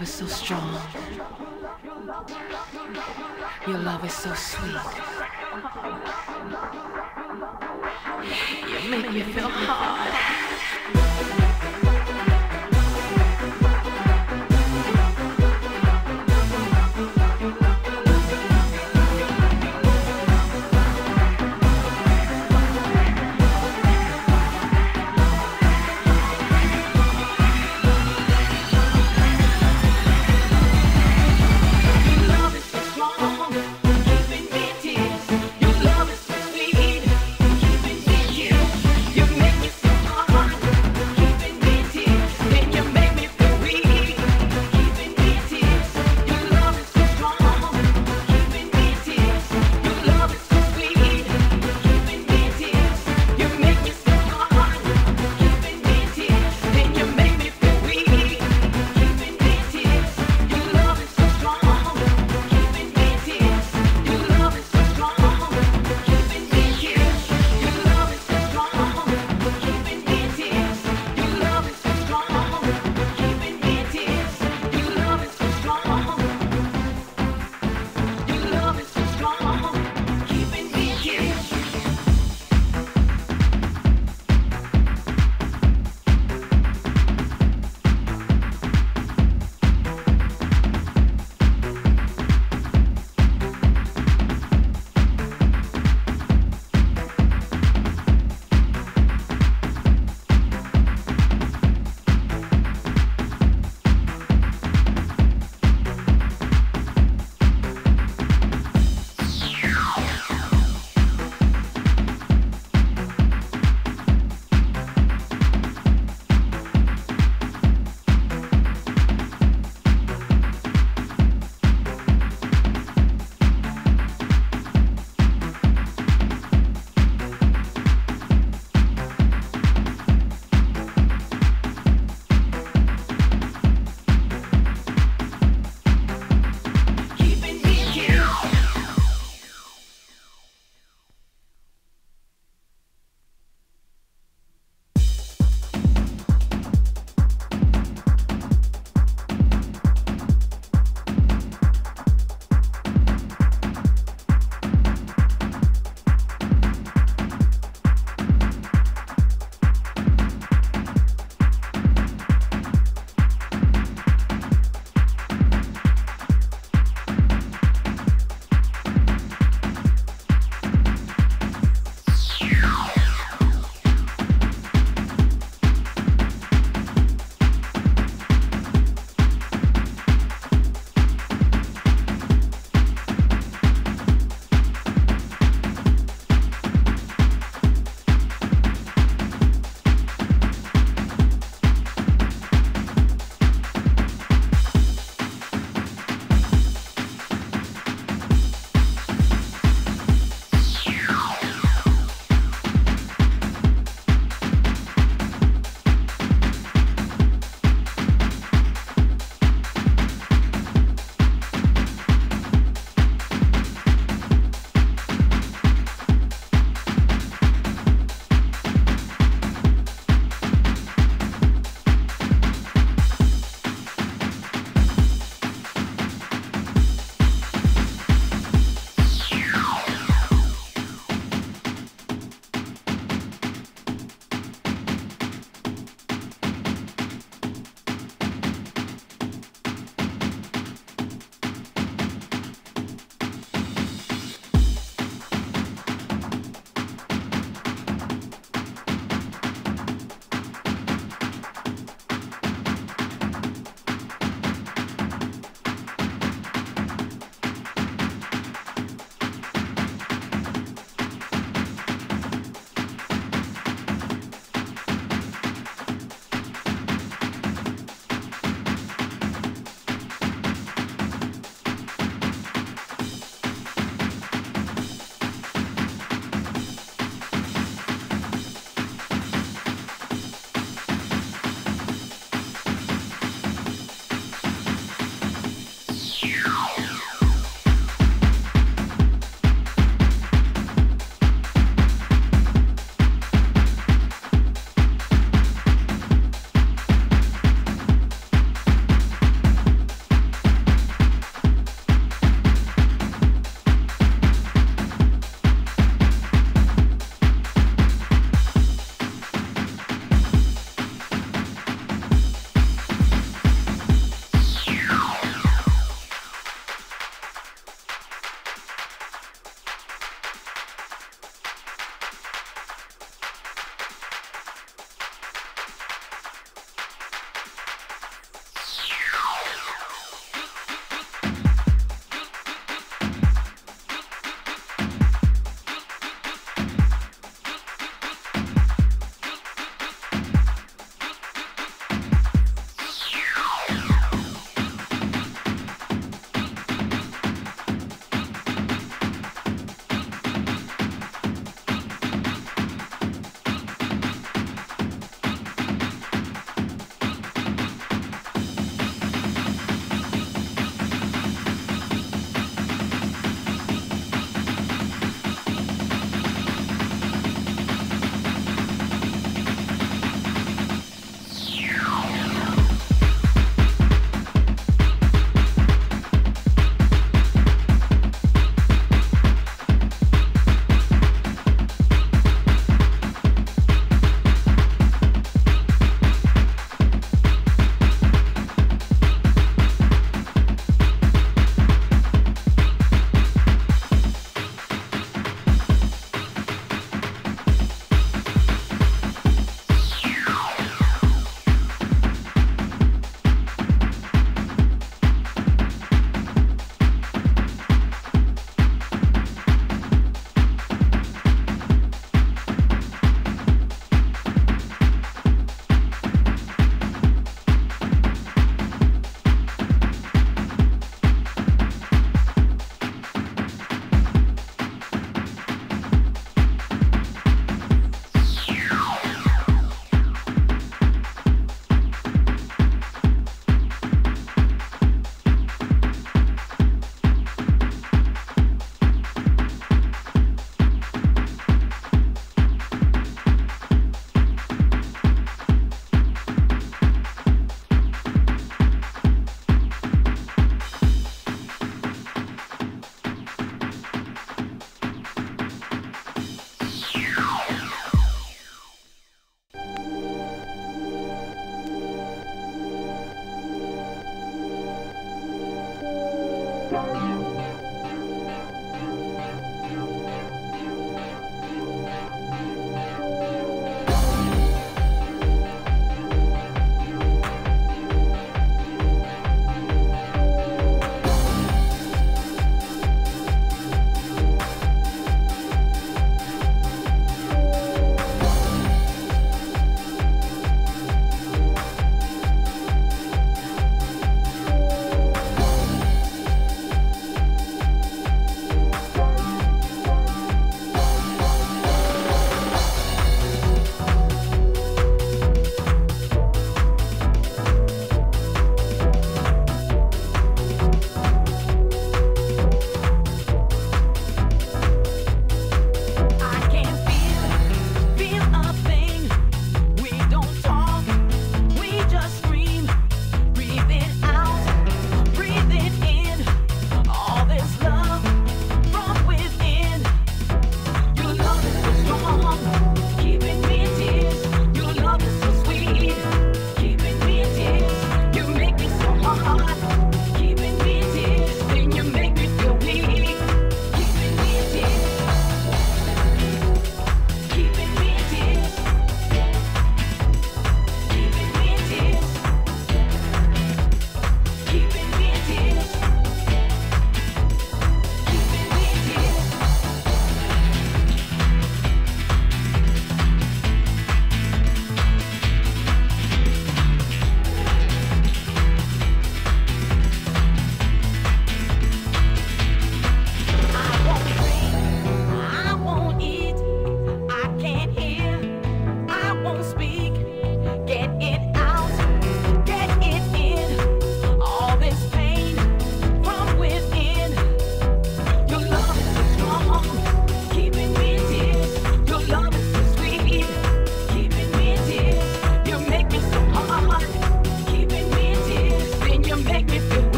love is so strong. Your love is so sweet. You make me feel hot.